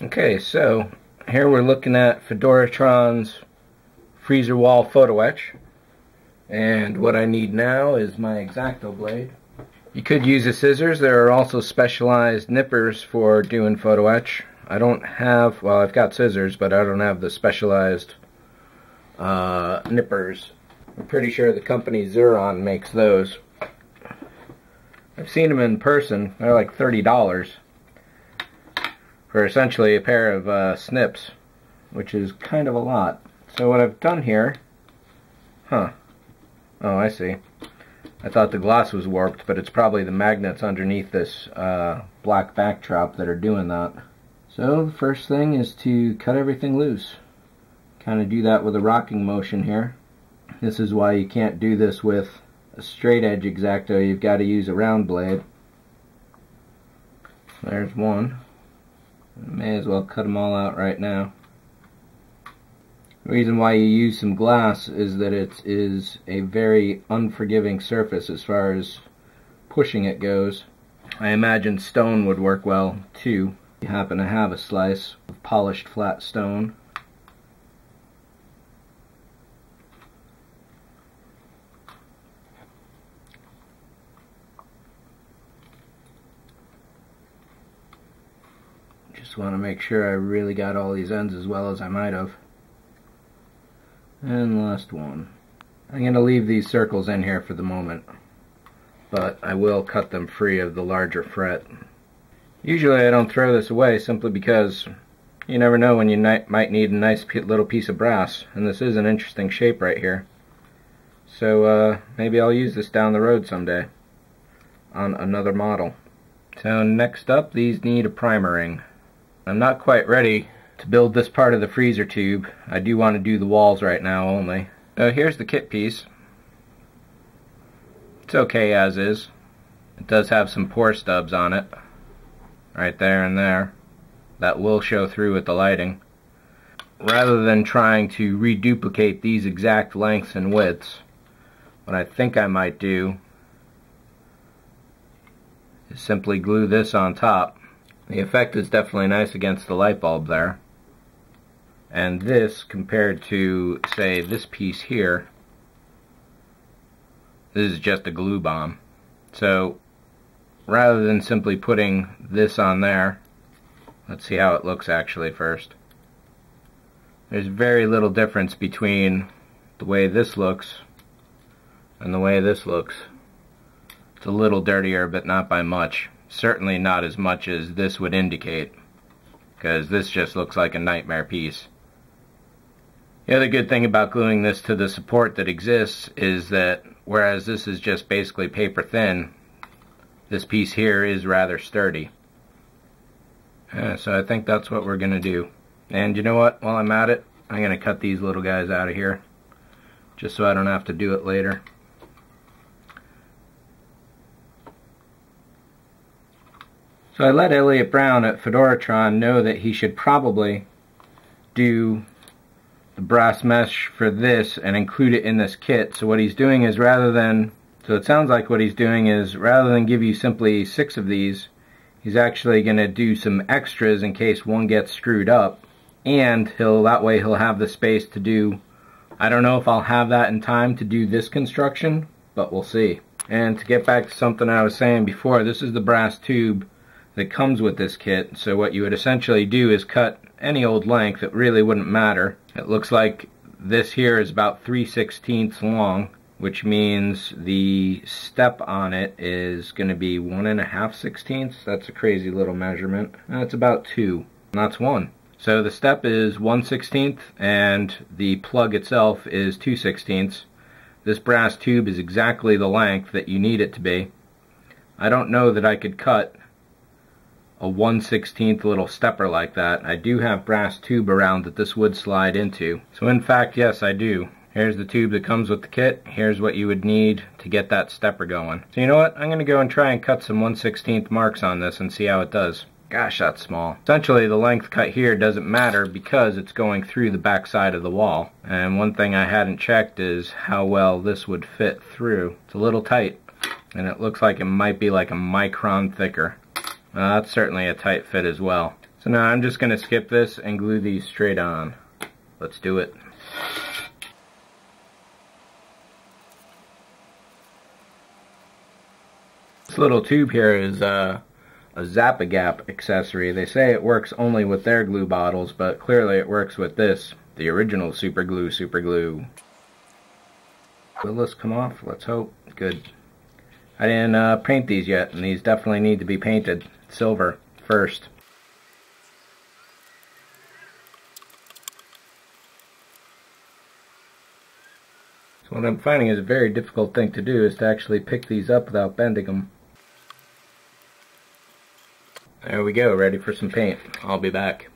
Okay, so here we're looking at Fedoratron's freezer wall photo etch. And what I need now is my X-Acto blade. You could use the scissors. There are also specialized nippers for doing photo etch. I don't have, well I've got scissors, but I don't have the specialized uh, nippers. I'm pretty sure the company Xuron makes those. I've seen them in person. They're like $30 for essentially a pair of uh, snips, which is kind of a lot. So what I've done here, huh, oh I see. I thought the glass was warped, but it's probably the magnets underneath this uh, black backdrop that are doing that. So the first thing is to cut everything loose. Kind of do that with a rocking motion here. This is why you can't do this with a straight edge X-Acto, you've got to use a round blade. There's one. May as well cut them all out right now. The reason why you use some glass is that it is a very unforgiving surface as far as pushing it goes. I imagine stone would work well too. You happen to have a slice of polished flat stone. Just want to make sure I really got all these ends as well as I might have. And last one. I'm going to leave these circles in here for the moment, but I will cut them free of the larger fret. Usually I don't throw this away simply because you never know when you might need a nice little piece of brass, and this is an interesting shape right here. So uh, maybe I'll use this down the road someday on another model. So next up, these need a primering. I'm not quite ready to build this part of the freezer tube. I do want to do the walls right now only. So here's the kit piece. It's okay as is. It does have some pour stubs on it. Right there and there. That will show through with the lighting. Rather than trying to reduplicate these exact lengths and widths, what I think I might do is simply glue this on top the effect is definitely nice against the light bulb there. And this, compared to, say, this piece here, this is just a glue bomb. So, rather than simply putting this on there, let's see how it looks actually first. There's very little difference between the way this looks and the way this looks. It's a little dirtier, but not by much. Certainly not as much as this would indicate, because this just looks like a nightmare piece. The other good thing about gluing this to the support that exists is that whereas this is just basically paper thin, this piece here is rather sturdy. Yeah, so I think that's what we're going to do. And you know what? While I'm at it, I'm going to cut these little guys out of here. Just so I don't have to do it later. So I let Elliot Brown at Fedoratron know that he should probably do the brass mesh for this and include it in this kit. So what he's doing is rather than, so it sounds like what he's doing is rather than give you simply six of these, he's actually going to do some extras in case one gets screwed up. And he'll that way he'll have the space to do, I don't know if I'll have that in time to do this construction, but we'll see. And to get back to something I was saying before, this is the brass tube that comes with this kit. So what you would essentially do is cut any old length. It really wouldn't matter. It looks like this here is about 3 16ths long, which means the step on it is going to be one and a half sixteenths. That's a crazy little measurement. That's about two. That's one. So the step is 1 16th and the plug itself is 2 16ths. This brass tube is exactly the length that you need it to be. I don't know that I could cut a 1 16th little stepper like that. I do have brass tube around that this would slide into. So in fact, yes, I do. Here's the tube that comes with the kit. Here's what you would need to get that stepper going. So you know what? I'm going to go and try and cut some 1 16th marks on this and see how it does. Gosh, that's small. Essentially, the length cut here doesn't matter because it's going through the back side of the wall. And one thing I hadn't checked is how well this would fit through. It's a little tight, and it looks like it might be like a micron thicker. That's certainly a tight fit as well. So now I'm just going to skip this and glue these straight on. Let's do it. This little tube here is uh, a Zap-A-Gap accessory. They say it works only with their glue bottles, but clearly it works with this, the original Super Glue Super Glue. Will this come off? Let's hope. Good. I didn't uh, paint these yet, and these definitely need to be painted silver first. So what I'm finding is a very difficult thing to do is to actually pick these up without bending them. There we go, ready for some paint. I'll be back.